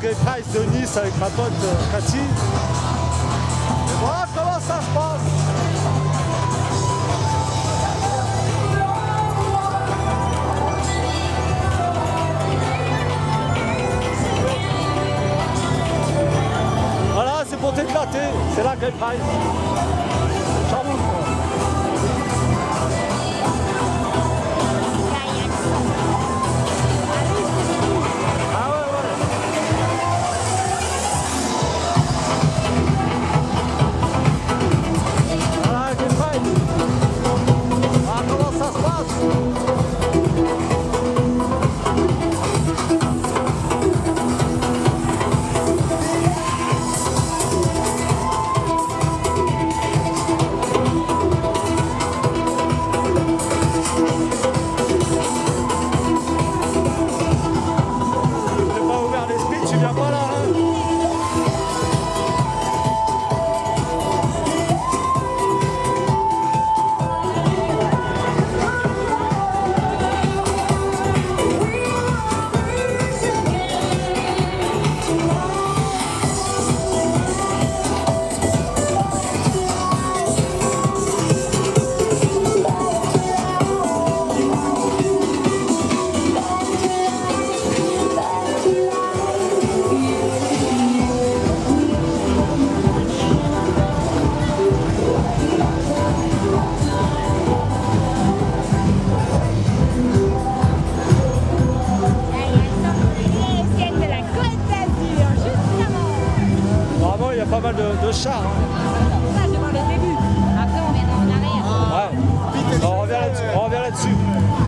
Gay Price de Nice avec ma pote euh, Cathy. Voilà comment ça se passe. Voilà, c'est pour t'éclater, c'est la Gay Price. pas mal de, hein.